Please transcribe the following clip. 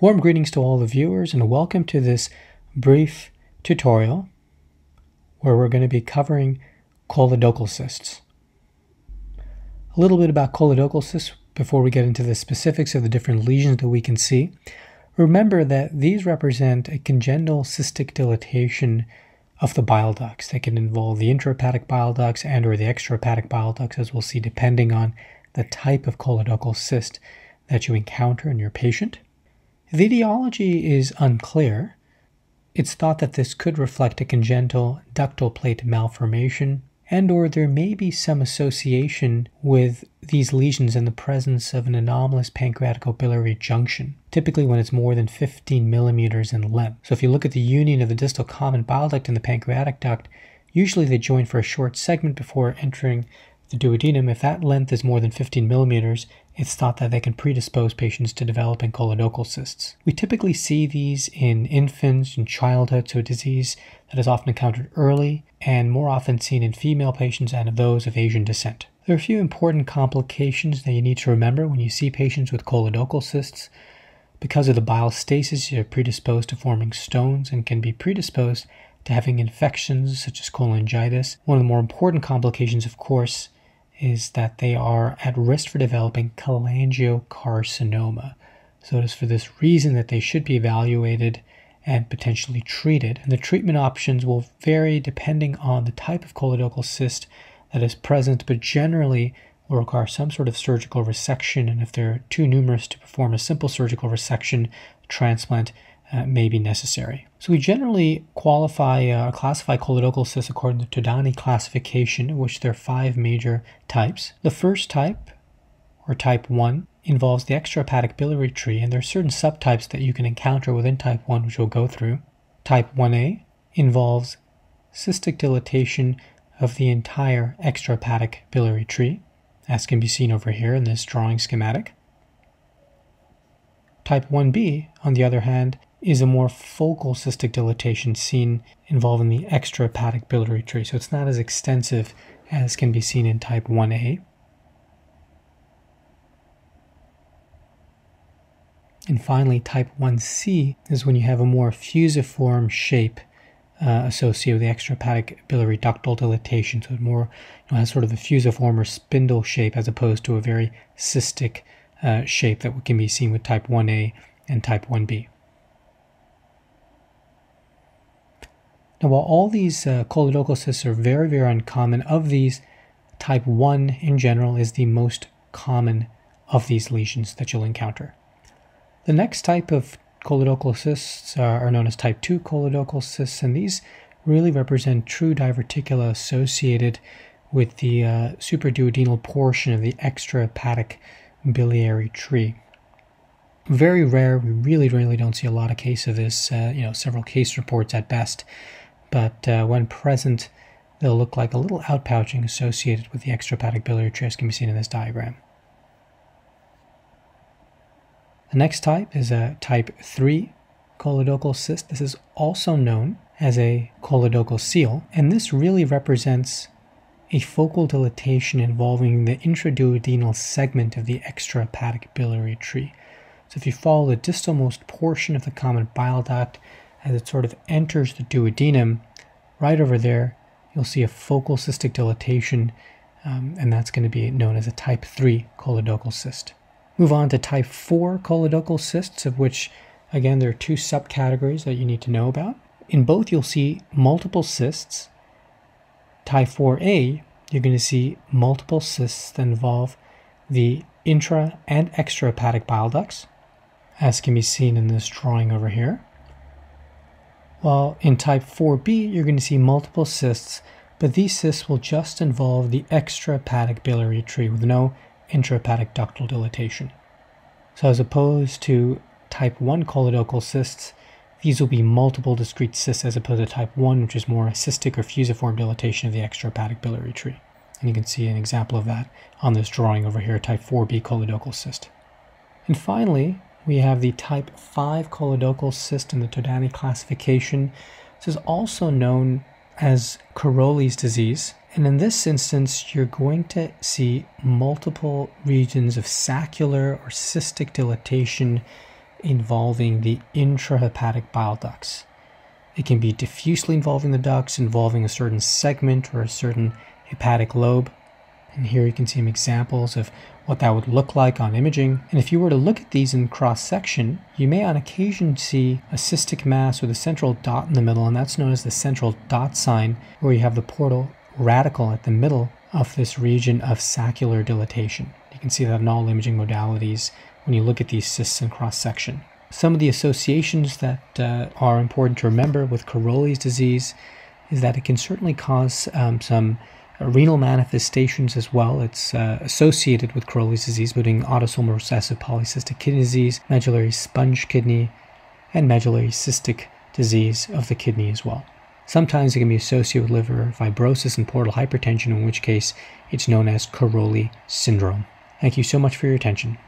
Warm greetings to all the viewers and welcome to this brief tutorial where we're going to be covering choledochal cysts. A little bit about choledochal cysts before we get into the specifics of the different lesions that we can see. Remember that these represent a congenital cystic dilatation of the bile ducts. They can involve the intrahepatic bile ducts and or the extrahepatic bile ducts as we'll see depending on the type of choledochal cyst that you encounter in your patient. The etiology is unclear. It's thought that this could reflect a congenital ductal plate malformation and or there may be some association with these lesions in the presence of an anomalous pancreaticobiliary junction, typically when it's more than 15 millimeters in length. So if you look at the union of the distal common bile duct and the pancreatic duct, usually they join for a short segment before entering the duodenum, if that length is more than 15 millimeters, it's thought that they can predispose patients to developing choledochal cysts. We typically see these in infants and childhood, so a disease that is often encountered early and more often seen in female patients and of those of Asian descent. There are a few important complications that you need to remember when you see patients with choledochal cysts. Because of the bile stasis, you're predisposed to forming stones and can be predisposed to having infections such as cholangitis. One of the more important complications, of course, is that they are at risk for developing cholangiocarcinoma. So it is for this reason that they should be evaluated and potentially treated. And the treatment options will vary depending on the type of choledochal cyst that is present, but generally will require some sort of surgical resection. And if they're too numerous to perform a simple surgical resection, transplant uh, may be necessary. So we generally qualify uh, classify choledochal cysts according to Todani classification, in which there are five major types. The first type, or type 1, involves the extrahepatic biliary tree, and there are certain subtypes that you can encounter within type 1, which we'll go through. Type 1a involves cystic dilatation of the entire extrahepatic biliary tree, as can be seen over here in this drawing schematic. Type 1b, on the other hand, is a more focal cystic dilatation seen involving the extrahepatic biliary tree. So it's not as extensive as can be seen in type 1a. And finally, type 1c is when you have a more fusiform shape uh, associated with the extrahepatic biliary ductal dilatation. So it more you know, has sort of a fusiform or spindle shape as opposed to a very cystic uh, shape that can be seen with type 1a and type 1b. Now, while all these uh, cysts are very, very uncommon, of these, type 1 in general is the most common of these lesions that you'll encounter. The next type of choledochal cysts are, known as type 2 choledochal cysts, and these really represent true diverticula associated with the uh, supraduodenal portion of the extrahepatic biliary tree. Very rare, we really, really don't see a lot of case of this, uh, you know, several case reports at best but uh, when present, they'll look like a little outpouching associated with the extrahepatic biliary tree, as can be seen in this diagram. The next type is a type 3 choledochal cyst. This is also known as a choledochocele, and this really represents a focal dilatation involving the intraduodenal segment of the extrahepatic biliary tree. So if you follow the distalmost portion of the common bile duct, as it sort of enters the duodenum, right over there, you'll see a focal cystic dilatation, um, and that's going to be known as a type 3 choledochal cyst. Move on to type 4 choledochal cysts, of which, again, there are two subcategories that you need to know about. In both, you'll see multiple cysts. Type 4a, you're going to see multiple cysts that involve the intra and extrahepatic bile ducts, as can be seen in this drawing over here. While in type 4b, you're going to see multiple cysts, but these cysts will just involve the extrahepatic biliary tree with no intrahepatic ductal dilatation. So as opposed to type 1 choledochal cysts, these will be multiple discrete cysts as opposed to type 1, which is more a cystic or fusiform dilatation of the extrahepatic biliary tree. And you can see an example of that on this drawing over here, type 4b choledochal cyst. And finally, we have the type 5 choledochal cyst in the Todani classification. This is also known as Caroli's disease. And in this instance, you're going to see multiple regions of saccular or cystic dilatation involving the intrahepatic bile ducts. It can be diffusely involving the ducts, involving a certain segment or a certain hepatic lobe. And here you can see some examples of what that would look like on imaging. And if you were to look at these in cross section, you may on occasion see a cystic mass with a central dot in the middle, and that's known as the central dot sign, where you have the portal radicle at the middle of this region of saccular dilatation. You can see that in all imaging modalities when you look at these cysts in cross section. Some of the associations that uh, are important to remember with Caroli's disease is that it can certainly cause um, some renal manifestations as well. It's uh, associated with Caroli's disease, including autosomal recessive polycystic kidney disease, medullary sponge kidney, and medullary cystic disease of the kidney as well. Sometimes it can be associated with liver fibrosis and portal hypertension, in which case it's known as Caroli syndrome. Thank you so much for your attention.